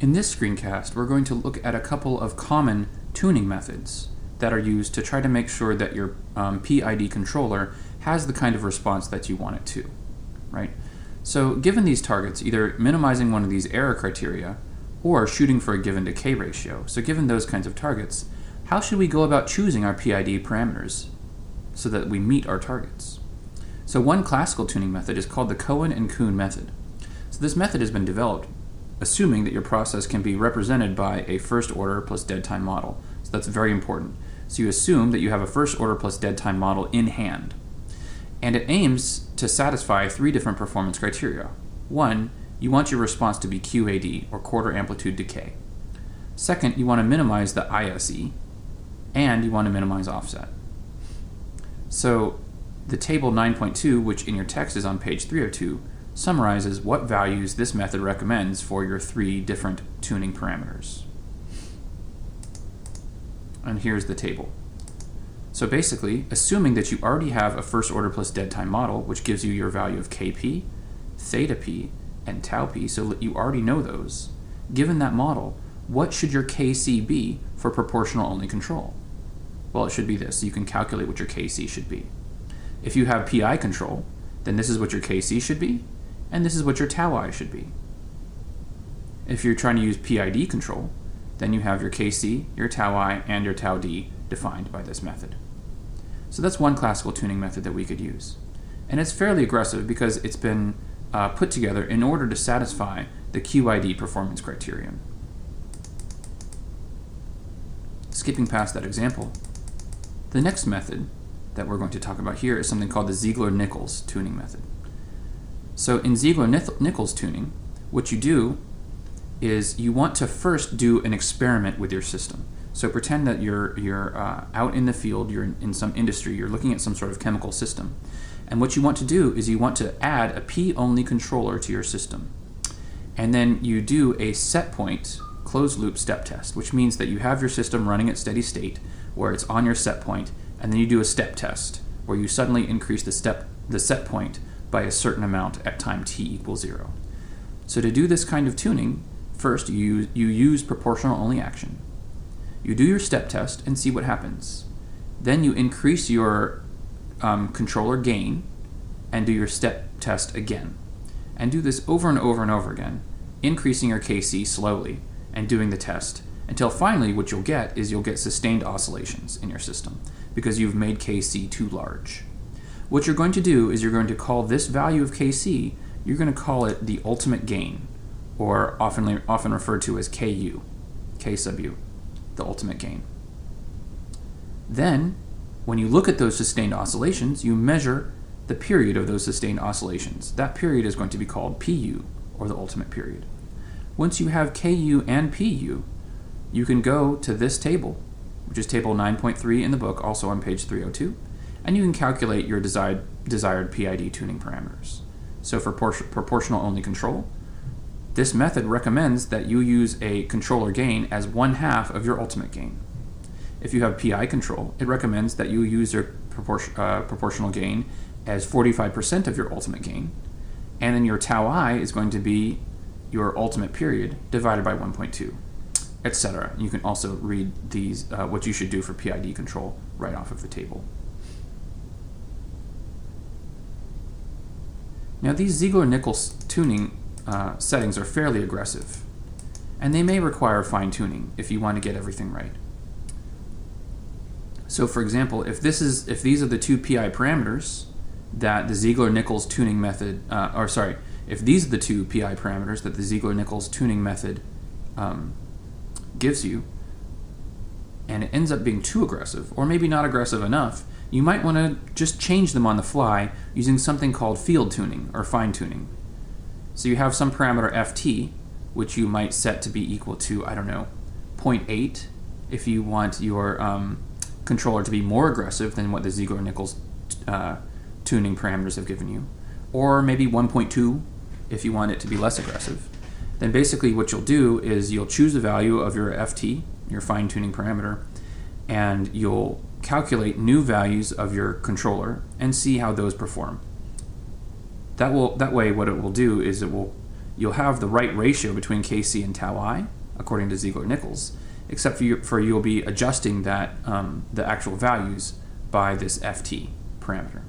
In this screencast, we're going to look at a couple of common tuning methods that are used to try to make sure that your um, PID controller has the kind of response that you want it to, right? So given these targets, either minimizing one of these error criteria or shooting for a given decay ratio, so given those kinds of targets, how should we go about choosing our PID parameters so that we meet our targets? So one classical tuning method is called the Cohen and Coon method. So this method has been developed assuming that your process can be represented by a first order plus dead time model. So that's very important. So you assume that you have a first order plus dead time model in hand. And it aims to satisfy three different performance criteria. One, you want your response to be QAD, or quarter amplitude decay. Second, you want to minimize the ISE, and you want to minimize offset. So the table 9.2, which in your text is on page 302, summarizes what values this method recommends for your three different tuning parameters. And here's the table. So basically, assuming that you already have a first order plus dead time model, which gives you your value of Kp, theta p, and tau p, so that you already know those, given that model, what should your Kc be for proportional only control? Well, it should be this. You can calculate what your Kc should be. If you have PI control, then this is what your Kc should be, and this is what your tau i should be. If you're trying to use PID control, then you have your Kc, your tau i, and your tau d defined by this method. So that's one classical tuning method that we could use. And it's fairly aggressive because it's been uh, put together in order to satisfy the QAD performance criterion. Skipping past that example, the next method that we're going to talk about here is something called the Ziegler-Nichols tuning method. So in Ziegler-Nichols tuning, what you do is you want to first do an experiment with your system. So pretend that you're you're uh, out in the field, you're in, in, some industry, you're looking at some sort of chemical system, and what you want to do is you want to add a P-only controller to your system, and then you do a set point closed loop step test, which means that you have your system running at steady state where it's on your set point, and then you do a step test where you suddenly increase the step the set point by a certain amount at time t equals 0. So to do this kind of tuning, first you, you use proportional only action. You do your step test and see what happens. Then you increase your um, controller gain and do your step test again. And do this over and over and over again, increasing your KC slowly and doing the test until finally what you'll get is you'll get sustained oscillations in your system because you've made KC too large. What you're going to do is you're going to call this value of Kc, you're going to call it the ultimate gain, or often, often referred to as Ku, K sub u, the ultimate gain. Then, when you look at those sustained oscillations, you measure the period of those sustained oscillations. That period is going to be called Pu, or the ultimate period. Once you have Ku and Pu, you can go to this table, which is table 9.3 in the book, also on page 302, and you can calculate your desired, desired PID tuning parameters. So for proportional only control, this method recommends that you use a controller gain as one half of your ultimate gain. If you have PI control, it recommends that you use your uh, proportional gain as 45% of your ultimate gain, and then your tau i is going to be your ultimate period divided by 1.2, etc. You can also read these uh, what you should do for PID control right off of the table. Now these Ziegler-Nichols tuning uh, settings are fairly aggressive, and they may require fine tuning if you want to get everything right. So for example, if this is if these are the two PI parameters that the Ziegler-Nichols tuning method, uh, or sorry, if these are the two PI parameters that the Ziegler-Nichols tuning method um, gives you, and it ends up being too aggressive, or maybe not aggressive enough, you might want to just change them on the fly using something called field tuning or fine tuning. So you have some parameter ft, which you might set to be equal to, I don't know, 0.8 if you want your um, controller to be more aggressive than what the Ziegler-Nichols uh, tuning parameters have given you, or maybe 1.2 if you want it to be less aggressive. Then basically what you'll do is you'll choose the value of your ft, your fine tuning parameter, and you'll calculate new values of your controller and see how those perform. That will that way what it will do is it will you'll have the right ratio between Kc and tau i, according to Ziegler-Nichols, except for, you, for you'll be adjusting that um, the actual values by this ft parameter.